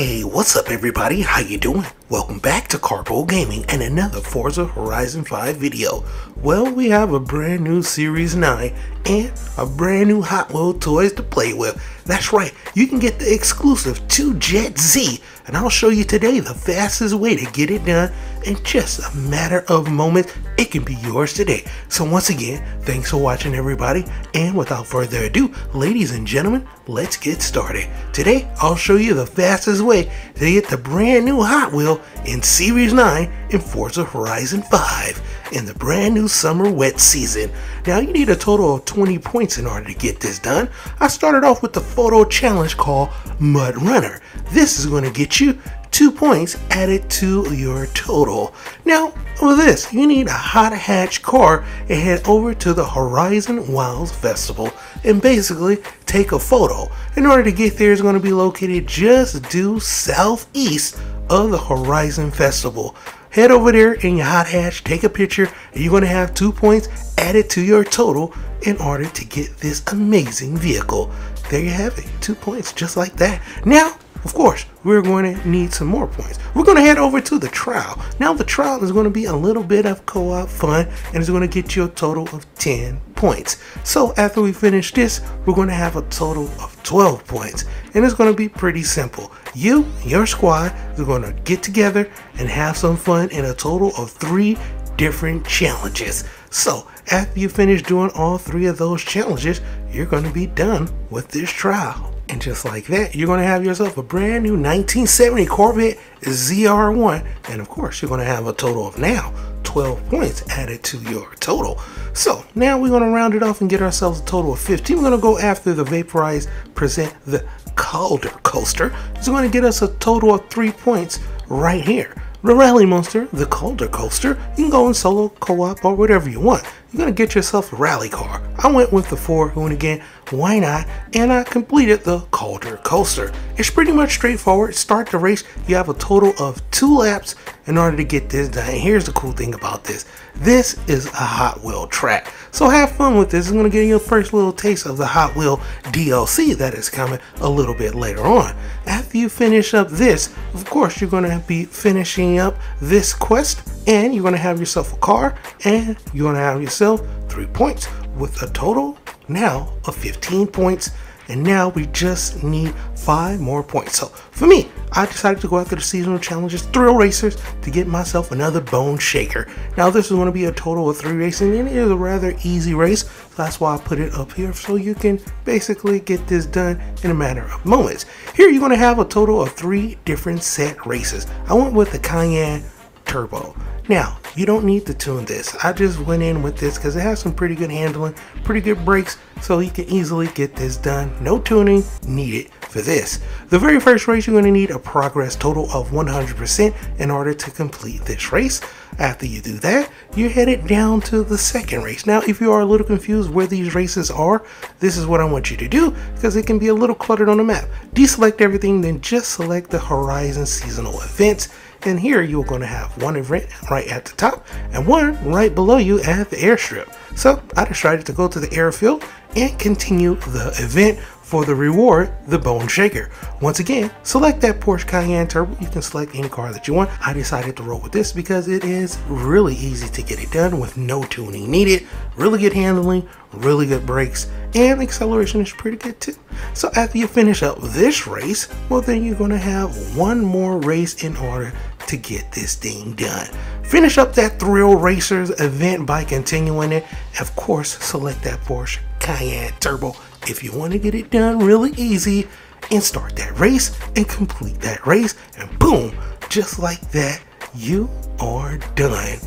Hey, what's up everybody? How you doing? Welcome back to Karpo Gaming and another Forza Horizon 5 video. Well, we have a brand new Series 9 and a brand new Hot Wheel toys to play with. That's right, you can get the exclusive 2Jetz and I'll show you today the fastest way to get it done in just a matter of moments. It can be yours today. So once again, thanks for watching everybody and without further ado, ladies and gentlemen, let's get started. Today, I'll show you the fastest way to get the brand new Hot Wheel in Series 9 in Forza Horizon 5 in the brand new summer wet season. Now you need a total of 20 points in order to get this done. I started off with the photo challenge called Mud Runner. This is going to get you two points added to your total. Now, with this, you need a hot hatch car and head over to the Horizon Wilds Festival and basically take a photo. In order to get there, it's going to be located just due southeast of the Horizon Festival. Head over there in your hot hatch, take a picture, and you're going to have two points added to your total in order to get this amazing vehicle. There you have it, two points just like that. Now, of course, we're going to need some more points. We're going to head over to the trial. Now, the trial is going to be a little bit of co op fun and it's going to get you a total of 10 points. So, after we finish this, we're going to have a total of 12 points. And it's going to be pretty simple. You and your squad are going to get together and have some fun in a total of three different challenges. So, after you finish doing all three of those challenges, you're going to be done with this trial. And just like that, you're going to have yourself a brand new 1970 Corvette ZR1. And of course, you're going to have a total of now 12 points added to your total. So now we're going to round it off and get ourselves a total of 15. We're going to go after the Vaporize present the Calder Coaster. It's going to get us a total of three points right here. The Rally Monster, the Calder Coaster, you can go in solo, co-op, or whatever you want. You're going to get yourself a rally car. I went with the Ford Hoonigan, why not? And I completed the Calder Coaster. It's pretty much straightforward. Start the race, you have a total of two laps in order to get this done. And here's the cool thing about this. This is a Hot Wheel track. So have fun with this. It's going to give you a first little taste of the Hot Wheel DLC that is coming a little bit later on. After you finish up this, of course, you're going to be finishing up this quest and you're going to have yourself a car and you're going to have yourself three points with a total now of 15 points and now we just need five more points. So for me, I decided to go after the seasonal challenges thrill racers to get myself another bone shaker. Now this is going to be a total of three races and it is a rather easy race. So that's why I put it up here so you can basically get this done in a matter of moments. Here you're going to have a total of three different set races. I went with the Cayenne Turbo. Now, you don't need to tune this. I just went in with this because it has some pretty good handling, pretty good brakes, so you can easily get this done. No tuning needed for this. The very first race, you're going to need a progress total of 100% in order to complete this race. After you do that, you're headed down to the second race. Now, if you are a little confused where these races are, this is what I want you to do because it can be a little cluttered on the map. Deselect everything, then just select the Horizon Seasonal Events and here you're going to have one event right at the top and one right below you at the airstrip. So I decided to go to the airfield and continue the event for the reward, the Bone Shaker. Once again, select that Porsche Cayenne Turbo. You can select any car that you want. I decided to roll with this because it is really easy to get it done with no tuning needed. Really good handling, really good brakes, and acceleration is pretty good too. So after you finish up this race, well then you're to have one more race in order to get this thing done. Finish up that Thrill Racers event by continuing it. Of course, select that Porsche Cayenne Turbo if you want to get it done really easy and start that race and complete that race and boom, just like that, you are done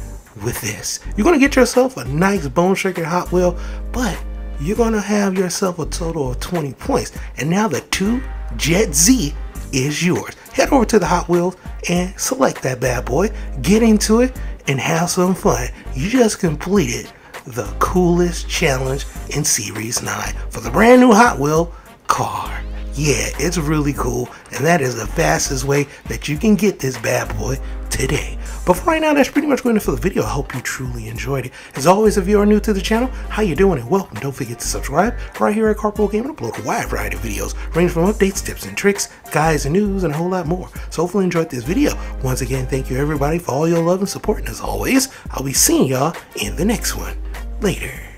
with this. You're going to get yourself a nice bone shaker Hot Wheel, but you're going to have yourself a total of 20 points. And now the 2 Jet Z is yours. Head over to the Hot Wheels and select that bad boy, get into it, and have some fun. You just completed the coolest challenge in Series 9 for the brand new Hot Wheel car. Yeah, it's really cool, and that is the fastest way that you can get this bad boy today. But for right now, that's pretty much going to for the video. I hope you truly enjoyed it. As always, if you are new to the channel, how you doing and welcome. Don't forget to subscribe. Right here at Karpo Gaming, upload a wide variety of videos, range from updates, tips and tricks, guides and news, and a whole lot more. So hopefully you enjoyed this video. Once again, thank you everybody for all your love and support. And as always, I'll be seeing y'all in the next one. Later.